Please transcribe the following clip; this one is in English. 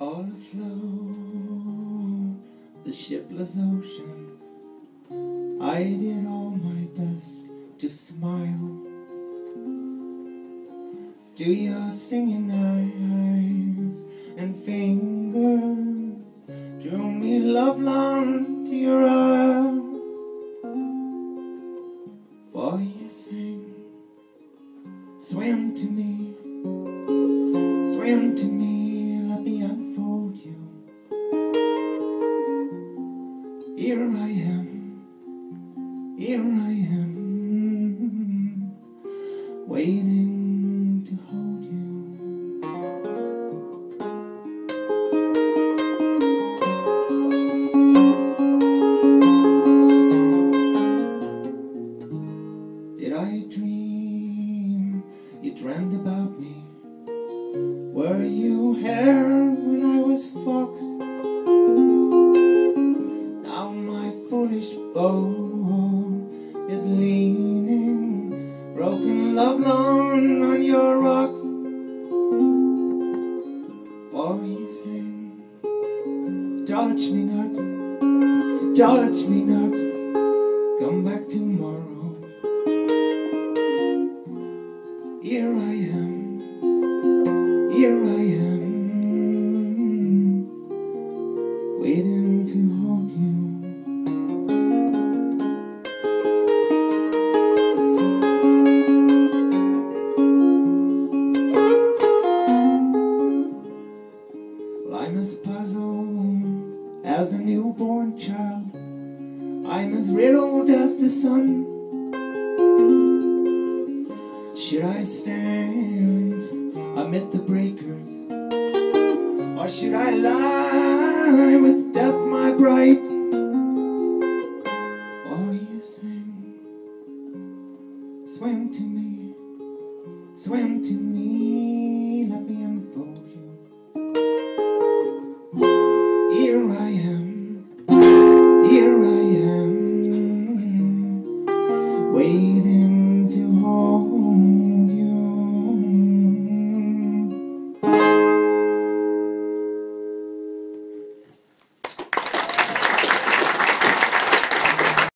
flow the shipless ocean. I did all my best to smile. Do your singing eyes and fingers drew me love long to your eyes. For you sang, swim to me, swim to me, Here I am, here I am, waiting to hold you. Did I dream you dreamed about me? Were you here when I was fox? Bow is leaning, broken love long on your rocks. For you sing, touch me not, touch me not, come back tomorrow. Here I am, here I am, waiting as a newborn child. I'm as riddled as the sun. Should I stand amid the breakers? Or should I lie with death, my bride? Or you sing, swim to me, swim to me,